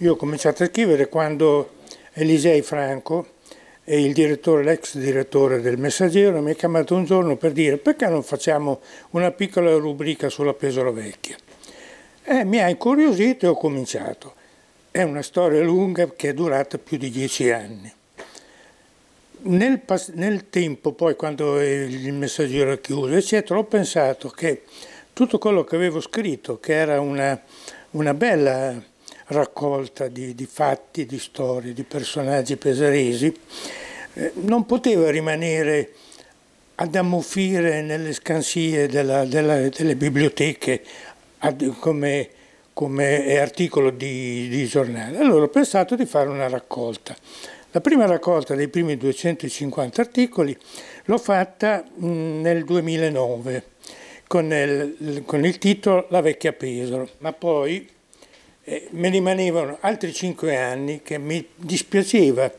Io ho cominciato a scrivere quando Elisei Franco, il direttore, l'ex direttore del Messaggero, mi ha chiamato un giorno per dire perché non facciamo una piccola rubrica sulla Pesaro Vecchia. E mi ha incuriosito e ho cominciato. È una storia lunga che è durata più di dieci anni. Nel, nel tempo, poi, quando il Messaggero è chiuso, eccetera, ho pensato che tutto quello che avevo scritto, che era una, una bella raccolta di, di, fatti, di storie, di personaggi pesaresi, eh, non poteva rimanere ad ammuffire nelle scansie della, della, delle biblioteche ad, come, come, articolo di, di giornale. Allora ho pensato di fare una raccolta. La prima raccolta dei primi 250 articoli l'ho fatta nel 2009 con il, con il, titolo La vecchia Pesaro, ma poi eh, me rimanevano altri cinque anni che mi dispiaceva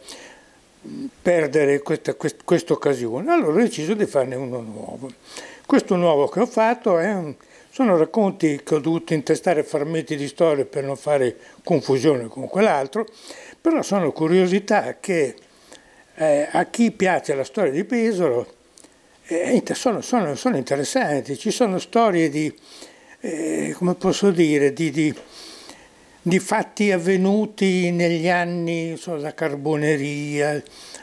perdere questa quest, occasione, allora ho deciso di farne uno nuovo. Questo nuovo che ho fatto un, sono racconti che ho dovuto intestare frammenti di storia per non fare confusione con quell'altro, però sono curiosità che eh, a chi piace la storia di Pesaro eh, sono, sono, sono, interessanti, ci sono storie di, eh, come posso dire, di, di di fatti avvenuti negli anni, so, la carboneria,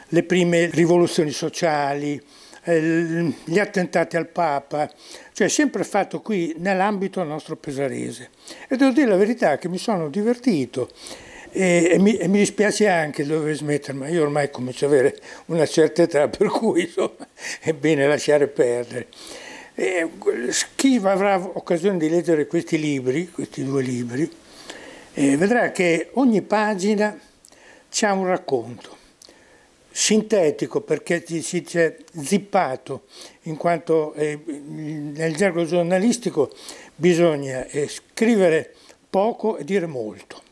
le prime rivoluzioni sociali, eh, gli attentati al Papa, cioè sempre fatto qui nell'ambito nostro pesarese. E devo dire la verità che mi sono divertito e, e, mi, e mi, dispiace anche dover smettere, ma io ormai comincio ad avere una certa età, per cui insomma, è bene lasciare perdere. E, chi avrà occasione di leggere questi libri, questi due libri, eh, vedrà che ogni pagina c'ha un racconto, sintetico perché si dice zippato, in quanto eh, nel gergo giornalistico bisogna eh, scrivere poco e dire molto.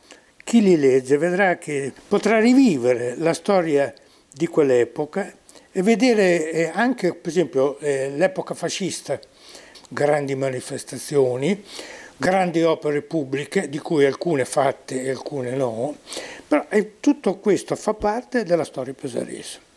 Chi li legge vedrà che potrà rivivere la storia di quell'epoca e vedere eh, anche, per esempio, eh, l'epoca fascista, grandi manifestazioni, grandi opere pubbliche, di cui alcune fatte e alcune no, però tutto questo fa parte della storia pesarese.